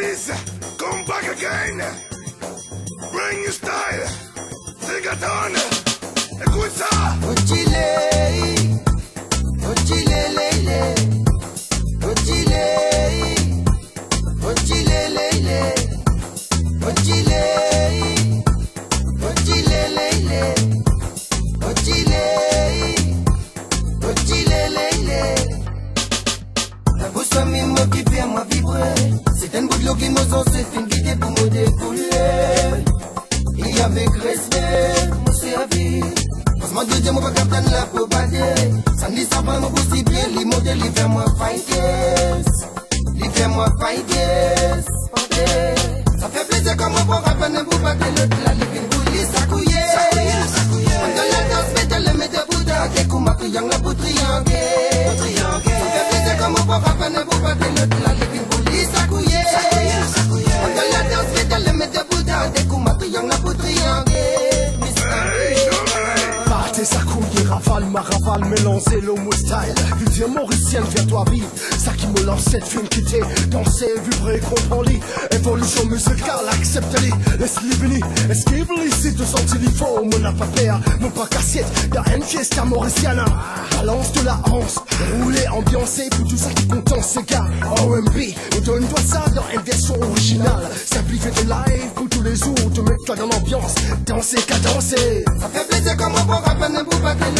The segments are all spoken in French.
Francis, come back again. Bring your style. Segaton. Écoute une guidée pour me découler. Il y avait respect, mon servi. Passe-moi deux dieux, mon va captain la probade. Samedi, ça va me possible, les modèles, les faire moi fight, Les faire moi fight, Ça fait plaisir comme on pourra pas ne vous battre l'autre, la living bouillie, ça couillait. On te la danse, te le met debout, t'es comme ma triangle, la pour triangle. Ça fait plaisir comme on pourra pas ne vous battre l'autre, la living rafale, ma rafale, mélanger l'homo style. Culture mauricienne, viens toi vivre. Ça qui me lance cette film quitter, danser, vibrer, comprends lit. Évolution musicale, accepte-les, laisse-les venir. Esquive-les si tu sens il faut. Mon n'a pas peur, mon pas cassette. Y'a une fiesta mauriciana. Balance de la hanse, rouler, ambiancé, pour tout ça qui contente ces gars. OMB, on donne-toi ça dans une version originale. Simplifié de live pour tous les jours, te mettre-toi dans l'ambiance. Danser, cadencer. Ça fait plaisir comme pourra pas ne te te pourra pas te te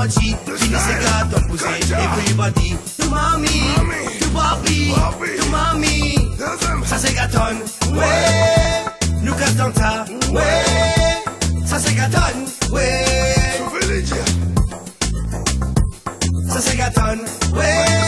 garantie. Fini, c'est que donne pousser, everybody. To mommy, to papi, Papi. to mommy. Deuxième. Ça c'est gâtonne, ouais. Nous ta, ouais. Ça c'est gâtonne, ouais. Ça c'est gâtonne, ouais.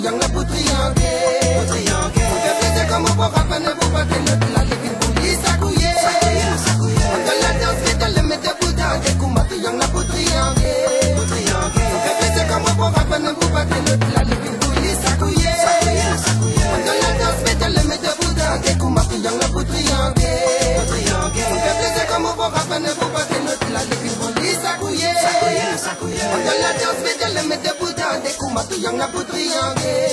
T'es comme ma triangle, la pour triangle. Ça fait plaisir comme on pourra pas ne vous battre l'autre, la living bouillie, ça couillait. On te la danse, mais te le met debout, t'es comme ma triangle, On te la danse,